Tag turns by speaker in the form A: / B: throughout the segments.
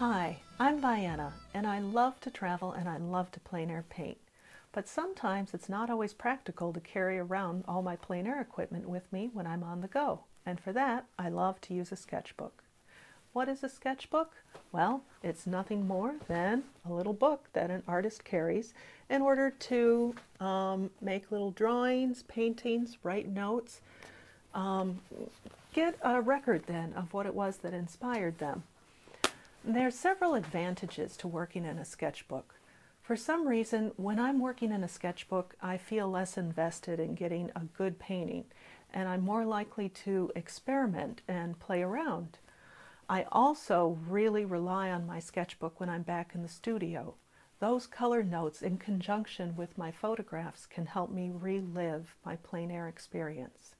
A: Hi, I'm Vianna, and I love to travel and I love to plein air paint. But sometimes it's not always practical to carry around all my plein air equipment with me when I'm on the go, and for that I love to use a sketchbook. What is a sketchbook? Well, it's nothing more than a little book that an artist carries in order to um, make little drawings, paintings, write notes, um, get a record then of what it was that inspired them. There are several advantages to working in a sketchbook. For some reason, when I'm working in a sketchbook, I feel less invested in getting a good painting, and I'm more likely to experiment and play around. I also really rely on my sketchbook when I'm back in the studio. Those color notes in conjunction with my photographs can help me relive my plein air experience.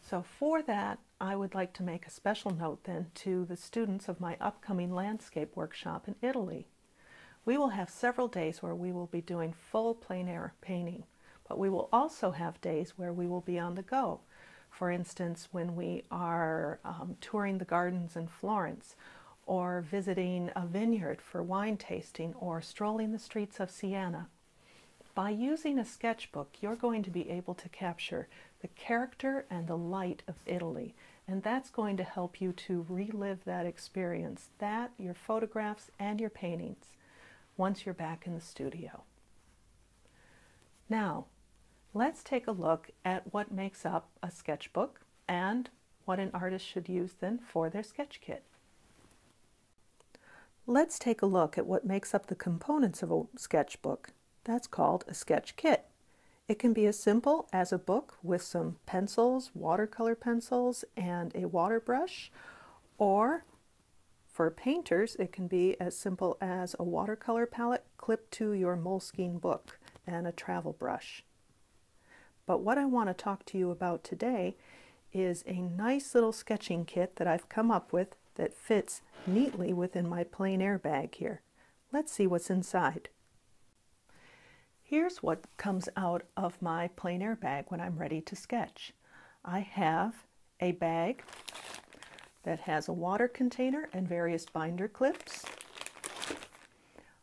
A: So for that, I would like to make a special note then to the students of my upcoming landscape workshop in Italy. We will have several days where we will be doing full plein air painting, but we will also have days where we will be on the go. For instance, when we are um, touring the gardens in Florence, or visiting a vineyard for wine tasting, or strolling the streets of Siena. By using a sketchbook, you're going to be able to capture the character and the light of Italy, and that's going to help you to relive that experience, that, your photographs, and your paintings once you're back in the studio. Now, let's take a look at what makes up a sketchbook and what an artist should use then for their sketch kit. Let's take a look at what makes up the components of a sketchbook. That's called a sketch kit. It can be as simple as a book with some pencils, watercolor pencils, and a water brush, or for painters, it can be as simple as a watercolor palette clipped to your Moleskine book and a travel brush. But what I want to talk to you about today is a nice little sketching kit that I've come up with that fits neatly within my plein air bag here. Let's see what's inside. Here's what comes out of my plein air bag when I'm ready to sketch. I have a bag that has a water container and various binder clips.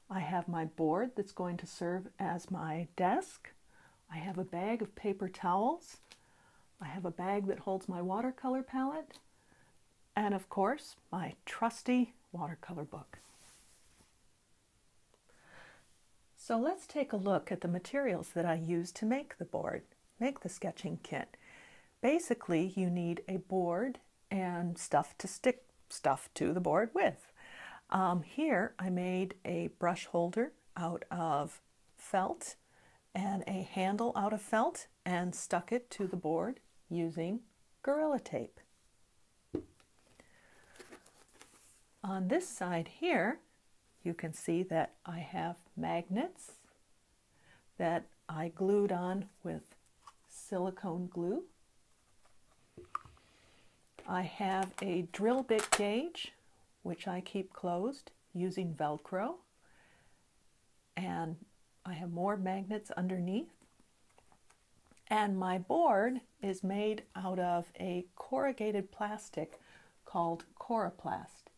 A: I have my board that's going to serve as my desk. I have a bag of paper towels. I have a bag that holds my watercolor palette. And of course, my trusty watercolor book. So let's take a look at the materials that I use to make the board, make the sketching kit. Basically, you need a board and stuff to stick stuff to the board with. Um, here I made a brush holder out of felt and a handle out of felt and stuck it to the board using Gorilla Tape. On this side here, you can see that I have magnets that I glued on with silicone glue. I have a drill bit gauge, which I keep closed using Velcro. And I have more magnets underneath. And my board is made out of a corrugated plastic called Coroplast.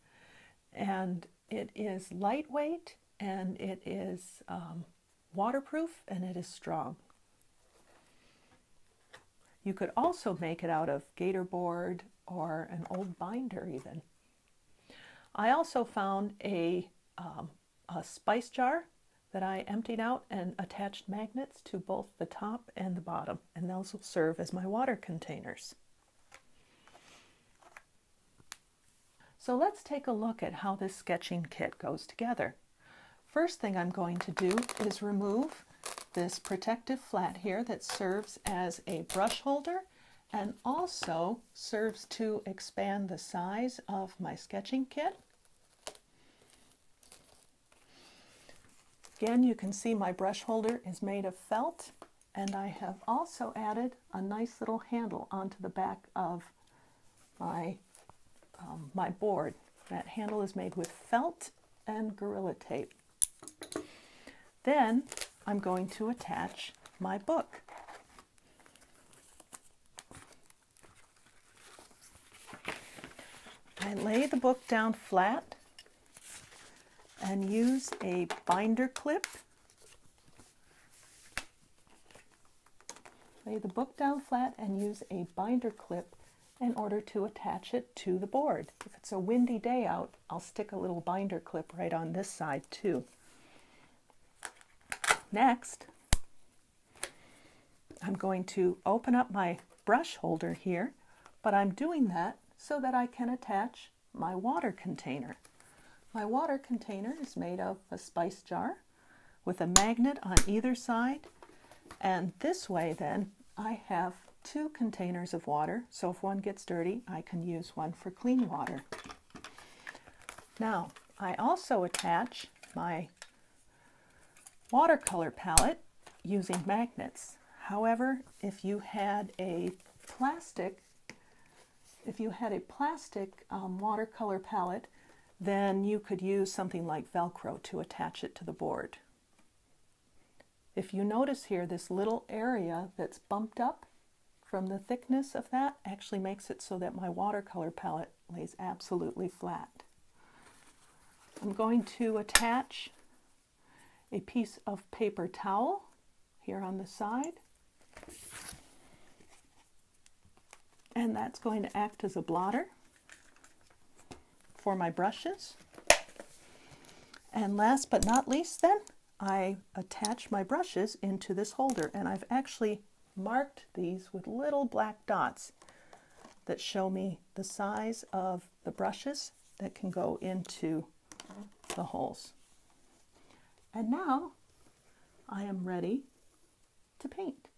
A: And it is lightweight and it is um, waterproof and it is strong. You could also make it out of gator board or an old binder even. I also found a, um, a spice jar that I emptied out and attached magnets to both the top and the bottom, and those will serve as my water containers. So let's take a look at how this sketching kit goes together. First thing I'm going to do is remove this protective flat here that serves as a brush holder and also serves to expand the size of my sketching kit. Again, you can see my brush holder is made of felt and I have also added a nice little handle onto the back of my, um, my board. That handle is made with felt and Gorilla Tape. Then I'm going to attach my book. I lay the book down flat and use a binder clip. Lay the book down flat and use a binder clip in order to attach it to the board. If it's a windy day out, I'll stick a little binder clip right on this side too. Next, I'm going to open up my brush holder here, but I'm doing that so that I can attach my water container. My water container is made of a spice jar with a magnet on either side and this way then I have two containers of water so if one gets dirty I can use one for clean water. Now I also attach my watercolor palette using magnets. However, if you had a plastic, if you had a plastic um, watercolor palette, then you could use something like Velcro to attach it to the board. If you notice here, this little area that's bumped up from the thickness of that actually makes it so that my watercolor palette lays absolutely flat. I'm going to attach a piece of paper towel here on the side. And that's going to act as a blotter for my brushes. And last but not least then, I attach my brushes into this holder and I've actually marked these with little black dots that show me the size of the brushes that can go into the holes. And now I am ready to paint.